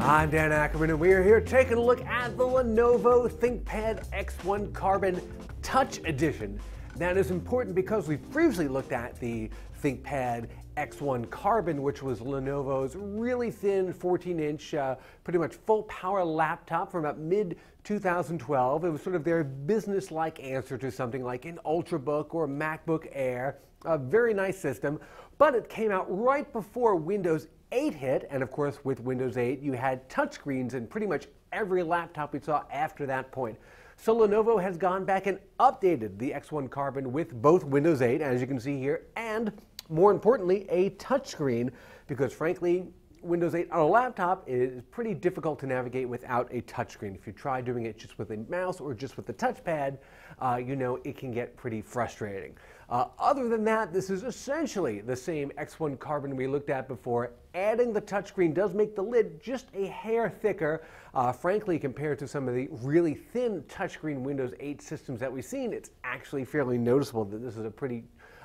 I'm Dan Ackerman, and we are here taking a look at the Lenovo ThinkPad X1 Carbon Touch Edition. That is important because we've previously looked at the ThinkPad X1 Carbon, which was Lenovo's really thin 14 inch, uh, pretty much full power laptop from about mid 2012. It was sort of their business like answer to something like an Ultrabook or MacBook Air. A very nice system, but it came out right before Windows 8 hit, and of course, with Windows 8, you had touchscreens in pretty much every laptop we saw after that point. So Lenovo has gone back and updated the X1 Carbon with both Windows 8, as you can see here, and more importantly, a touchscreen, because frankly, Windows 8 on a laptop is pretty difficult to navigate without a touchscreen. If you try doing it just with a mouse or just with the touchpad, uh, you know it can get pretty frustrating. Uh, other than that, this is essentially the same X1 Carbon we looked at before. Adding the touchscreen does make the lid just a hair thicker. Uh, frankly, compared to some of the really thin touchscreen Windows 8 systems that we've seen, it's actually fairly noticeable that this is a pretty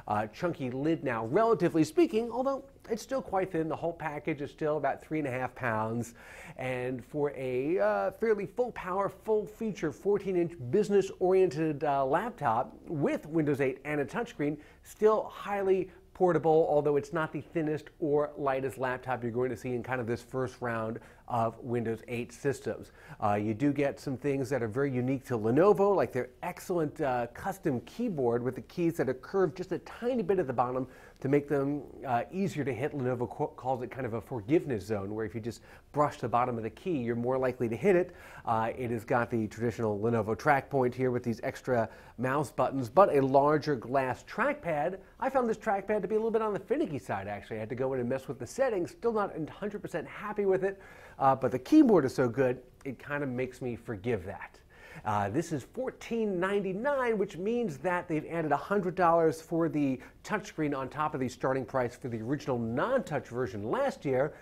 uh, chunky lid now, relatively speaking, although it's still quite thin. The whole package is still about three and a half pounds. And for a uh, fairly full power, full feature 14 inch business oriented uh, laptop with Windows 8 and a touchscreen, still highly portable, although it's not the thinnest or lightest laptop you're going to see in kind of this first round of Windows 8 systems. Uh, you do get some things that are very unique to Lenovo, like their excellent uh, custom keyboard with the keys that are curved just a tiny bit at the bottom to make them uh, easier to hit. Lenovo calls it kind of a forgiveness zone, where if you just brush the bottom of the key, you're more likely to hit it. Uh, it has got the traditional Lenovo track point here with these extra mouse buttons, but a larger glass trackpad. I found this trackpad to be a little bit on the finicky side, actually. I had to go in and mess with the settings. Still not 100% happy with it, uh, but the keyboard is so good, it kind of makes me forgive that. Uh, this is $14.99, which means that they've added $100 for the touchscreen on top of the starting price for the original non-touch version last year.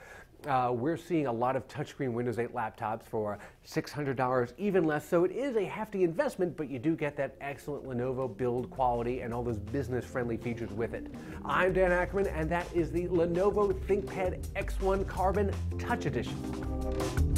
Uh, we're seeing a lot of touchscreen Windows 8 laptops for $600, even less. So it is a hefty investment, but you do get that excellent Lenovo build quality and all those business friendly features with it. I'm Dan Ackerman, and that is the Lenovo ThinkPad X1 Carbon Touch Edition.